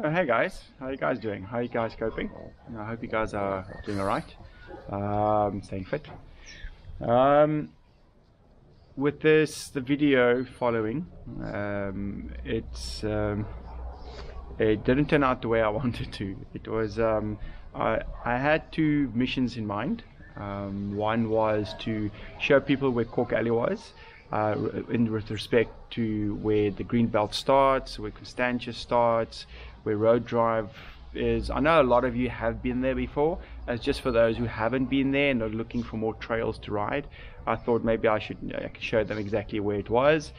Oh, hey guys, how you guys doing? How you guys coping? I hope you guys are doing alright. Um, staying fit. Um, with this, the video following, um, it's um, it didn't turn out the way I wanted to. It was um, I I had two missions in mind. Um, one was to show people where Cork Alley was, uh, in with respect to where the green belt starts, where Constantia starts, where Rhodes Drive is. I know a lot of you have been there before. As just for those who haven't been there and are looking for more trails to ride, I thought maybe I should I could show them exactly where it was.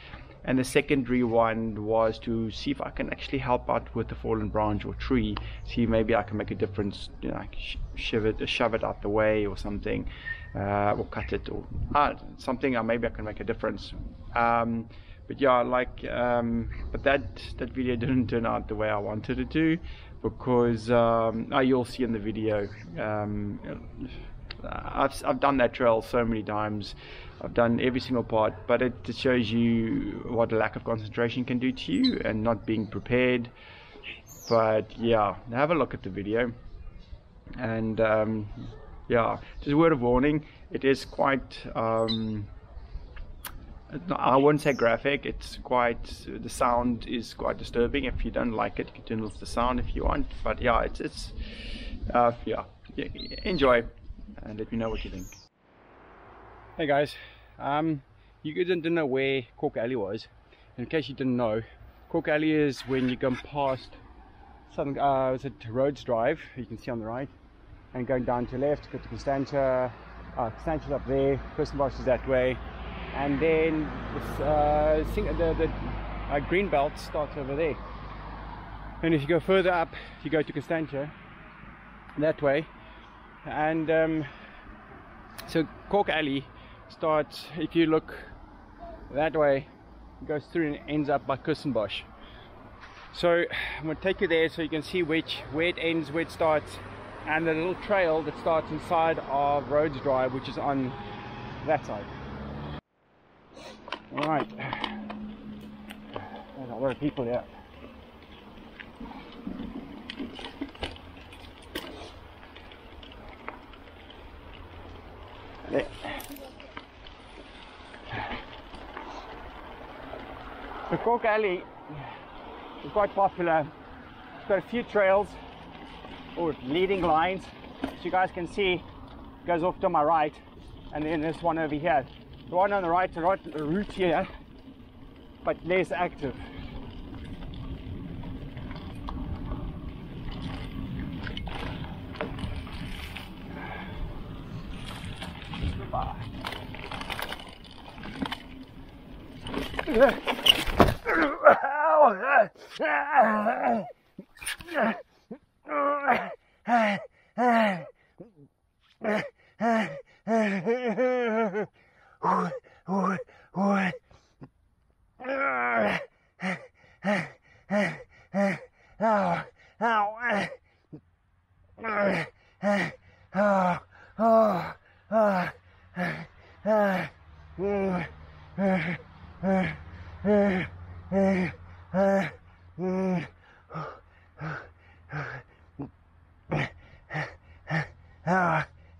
And the secondary one was to see if I can actually help out with the fallen branch or tree. See maybe I can make a difference, you know, sh- shove it, shove it out the way or something, uh, or cut it or uh, something. Or maybe I can make a difference. Um, but yeah, like, um, but that that video didn't turn out the way I wanted it to, because um, oh, you'll see in the video. Um, I've I've done that trail so many times. I've done every single part, but it shows you what a lack of concentration can do to you and not being prepared. But yeah, have a look at the video. And um, yeah, just a word of warning, it is quite, um, I wouldn't say graphic, it's quite, the sound is quite disturbing. If you don't like it, you can turn off the sound if you want. But yeah, it's, it's uh, yeah, enjoy and let me know what you think. Hey guys, um, you guys didn't know where Cork Alley was. In case you didn't know, Cork Alley is when you come past Southern, uh, is it Rhodes Drive, you can see on the right, and going down to left, go to Constantia, uh, Constantia's up there, Kirstenbosch is that way, and then uh, the, the uh, green belt starts over there. And if you go further up, you go to Constantia, that way, and um, so Cork Alley starts, if you look that way, it goes through and ends up by Kirstenbosch. So I'm going to take you there so you can see which where it ends, where it starts, and the little trail that starts inside of Rhodes Drive, which is on that side. All right, there's a lot of people. There. The Cork Alley is quite popular. It's got a few trails or leading lines. As you guys can see goes off to my right and then there's one over here. The one on the right, right route here, but less active.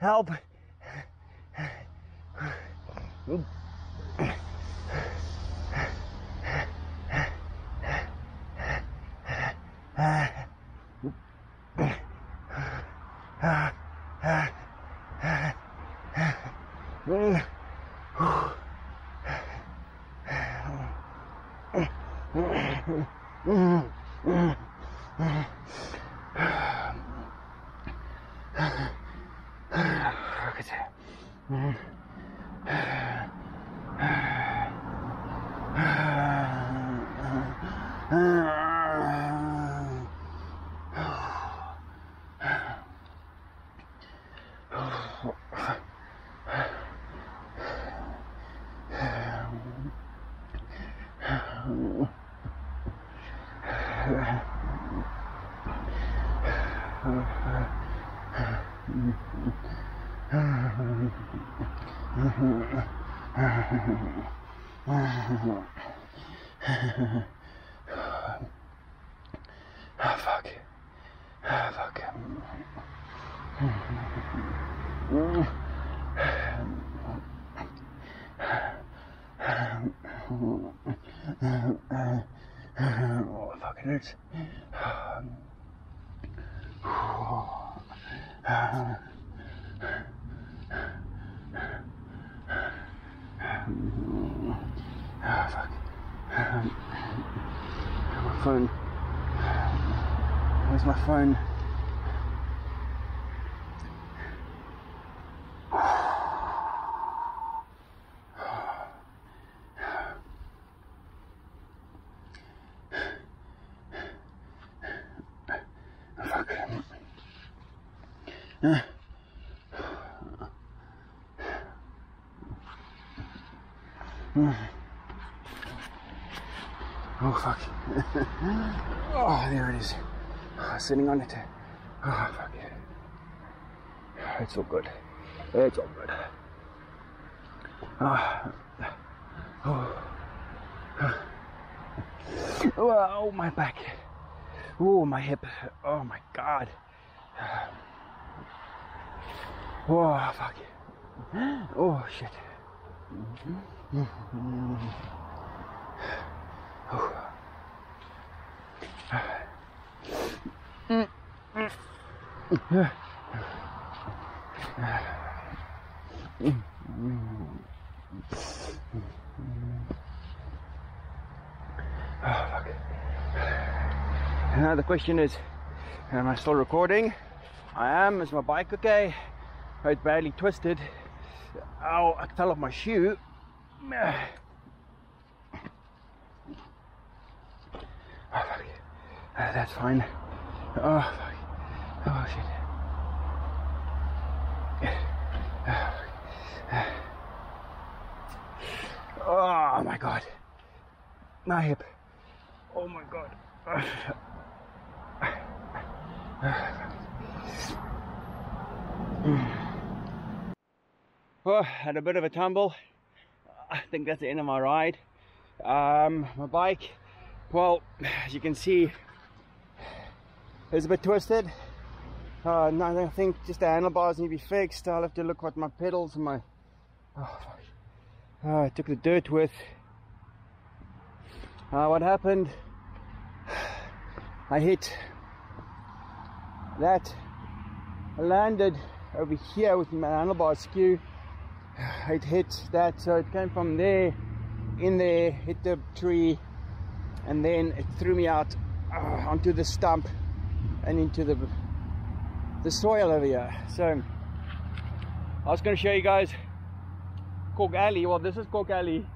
Help. 그치? 음. oh, fuck. Oh, fuck. Oh, fuck, it hurts. Oh, fuck. My phone. Where's my phone? Fuck. Uh. Oh fuck. oh, there it is. Oh, sitting on it. Oh fuck. It's all good. It's all good. Ah. Oh. Oh. Oh, my back. Oh, my hip. Oh my god. Oh, fuck. Oh, shit. Now the question is, am I still recording? I am. Is my bike okay? It's badly twisted. Ow, I fell off my shoe. Oh, fuck. Uh, that's fine. Oh, fuck. Oh, shit. Oh, my God. My hip. Oh, my God. Oh, had a bit of a tumble. I think that's the end of my ride. Um, my bike, well, as you can see, is a bit twisted. Uh, no, I think just the handlebars need to be fixed. I'll have to look at my pedals and my. Oh, uh, I took the dirt with. Uh, what happened? I hit that. I landed over here with my handlebar skew. It hit that, so it came from there, in there, hit the tree, and then it threw me out uh, onto the stump and into the the soil over here. So I was going to show you guys Cork Alley. Well, this is Cork Alley.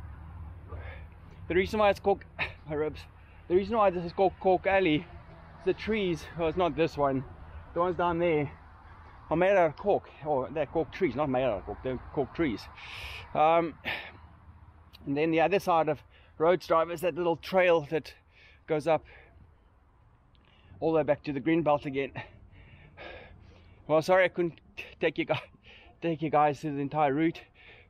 The reason why it's called my ribs. The reason why this is called Cork Alley is the trees. Well, it's not this one. The ones down there are made out of cork. Or they're cork trees, not made out of cork. They're cork trees. Um, and then the other side of Rhodes Drive is that little trail that goes up all the way back to the green belt again. Well, sorry I couldn't take you guys take you guys through the entire route,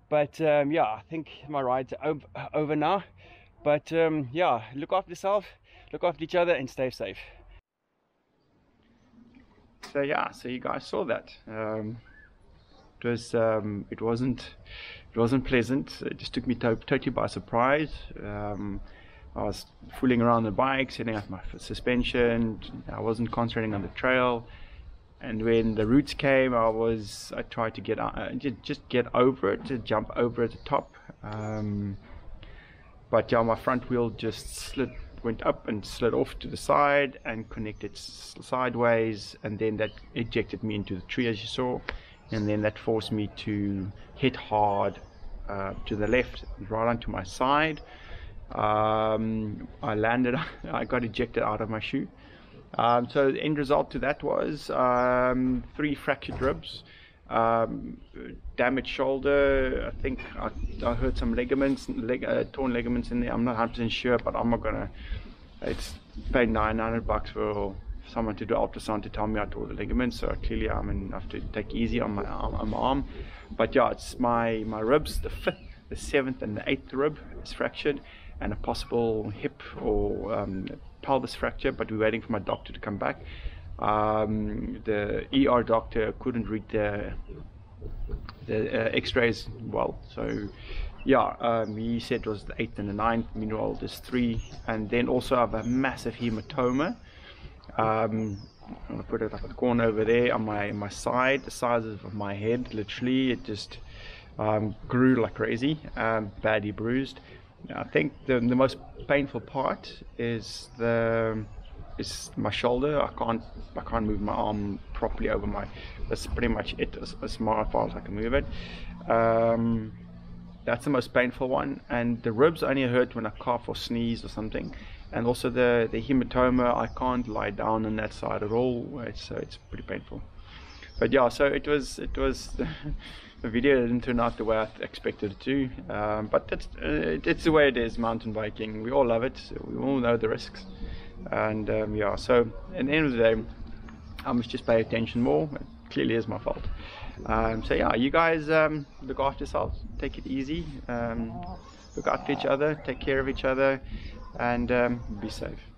but um, yeah, I think my ride's over, over now. But um, yeah, look after yourself, look after each other, and stay safe. So yeah, so you guys saw that. Um, it was um, it wasn't it wasn't pleasant. It just took me to totally by surprise. Um, I was fooling around the bike, setting up my suspension. I wasn't concentrating on the trail. And when the roots came, I was I tried to get uh, just just get over it, to jump over at the top. Um, but yeah, my front wheel just slid, went up and slid off to the side and connected sideways, and then that ejected me into the tree as you saw, and then that forced me to hit hard uh, to the left, right onto my side. Um, I landed, I got ejected out of my shoe. Um, so the end result to that was um, three fractured ribs, um, damaged shoulder. I think I, I heard some ligaments, leg, uh, torn ligaments in there. I'm not 100% sure, but I'm not gonna. It's paid 900 bucks for someone to do ultrasound to tell me I tore the ligaments. So clearly I'm gonna have to take easy on my arm, on my arm. But yeah, it's my my ribs, the fifth, the seventh, and the eighth rib is fractured, and a possible hip or um, pelvis fracture, but we're waiting for my doctor to come back. Um, the ER doctor couldn't read the the uh, X-rays well, so yeah, um, he said it was the eighth and the ninth. Meanwhile, there's three, and then also I have a massive hematoma. Um, I'm gonna put it up at the corner over there on my my side, the size of my head. Literally, it just um, grew like crazy, um, badly bruised. I think the the most painful part is the is my shoulder. I can't I can't move my arm properly over my. That's pretty much it as, as far as I can move it. Um, that's the most painful one, and the ribs only hurt when I cough or sneeze or something. And also the the hematoma, I can't lie down on that side at all. It's uh, it's pretty painful. But yeah, so it was it was. the video didn't turn out the way I expected it to, um, but that's uh, it's the way it is. Mountain biking, we all love it. We all know the risks, and um, yeah. So at the end of the day, I must just pay attention more. It clearly is my fault. Um, so yeah, you guys um, look after yourselves. Take it easy. Um, look after each other. Take care of each other, and um, be safe.